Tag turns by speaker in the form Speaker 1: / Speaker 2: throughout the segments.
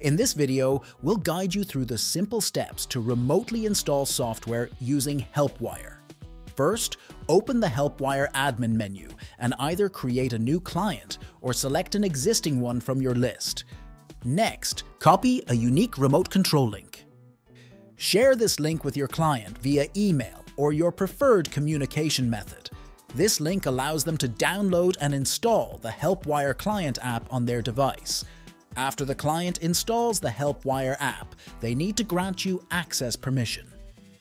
Speaker 1: In this video, we'll guide you through the simple steps to remotely install software using HelpWire. First, open the HelpWire admin menu and either create a new client or select an existing one from your list. Next, copy a unique remote control link. Share this link with your client via email or your preferred communication method. This link allows them to download and install the HelpWire client app on their device. After the client installs the HelpWire app, they need to grant you access permission.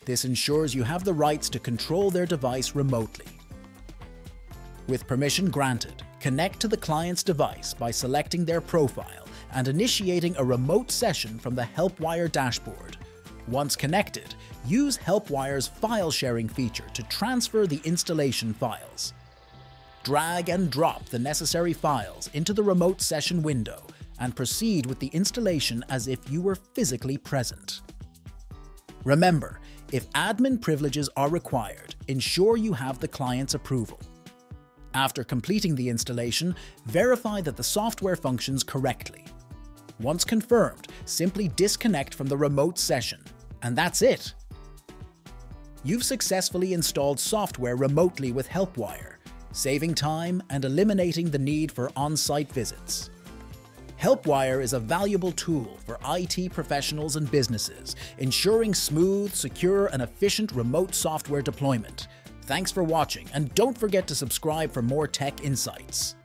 Speaker 1: This ensures you have the rights to control their device remotely. With permission granted, connect to the client's device by selecting their profile and initiating a remote session from the HelpWire dashboard. Once connected, use HelpWire's file sharing feature to transfer the installation files. Drag and drop the necessary files into the remote session window and proceed with the installation as if you were physically present. Remember, if admin privileges are required, ensure you have the client's approval. After completing the installation, verify that the software functions correctly. Once confirmed, simply disconnect from the remote session, and that's it. You've successfully installed software remotely with HelpWire, saving time and eliminating the need for on-site visits. HelpWire is a valuable tool for IT professionals and businesses, ensuring smooth, secure, and efficient remote software deployment. Thanks for watching, and don't forget to subscribe for more tech insights.